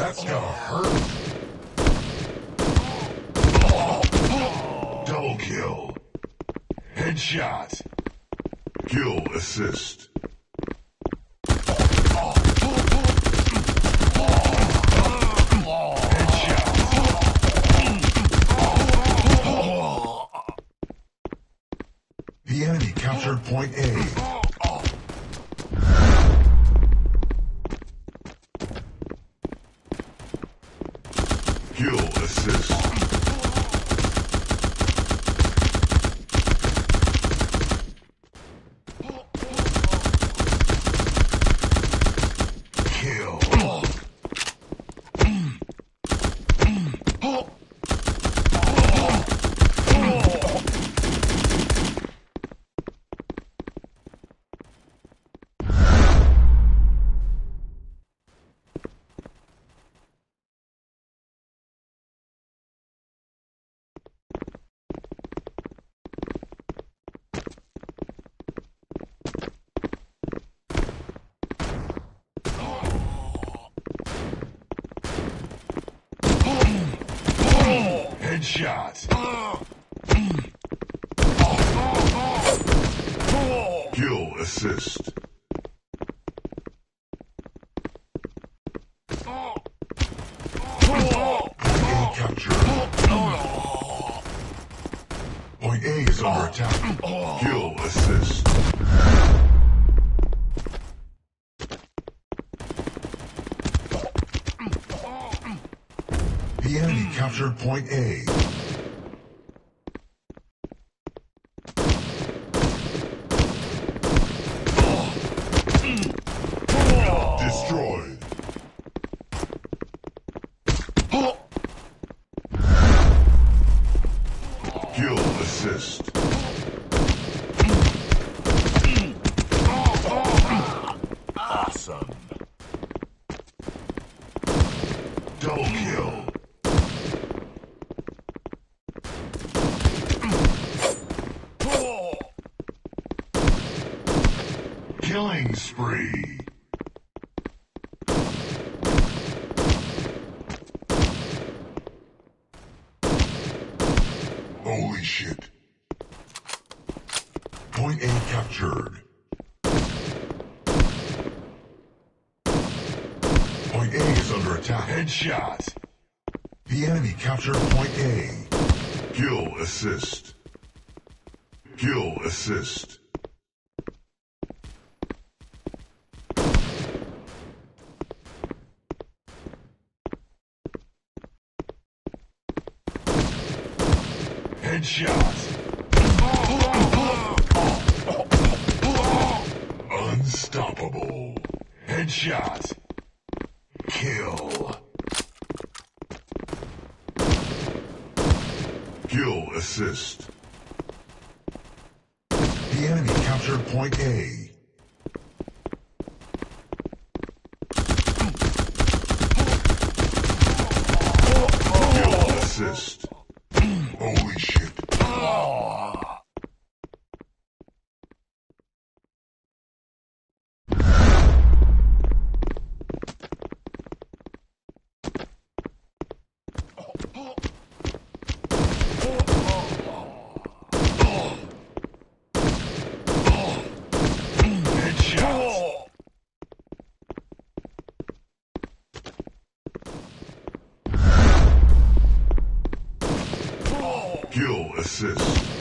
gotta hurt. Double kill. Headshot. Kill assist. The enemy captured point A. Kill assist. Kill. Headshot. Kill assist. Captured. Point A is under attack. Kill assist. The enemy captured point A. Destroyed. Kill assist. Awesome. Double kill. Killing spree. Holy shit. Point A captured. Point A is under attack. Headshot. The enemy captured point A. Kill assist. Kill assist. Headshot. Unstoppable. Headshot. Kill. Kill assist. The enemy captured point A. Kill Assist.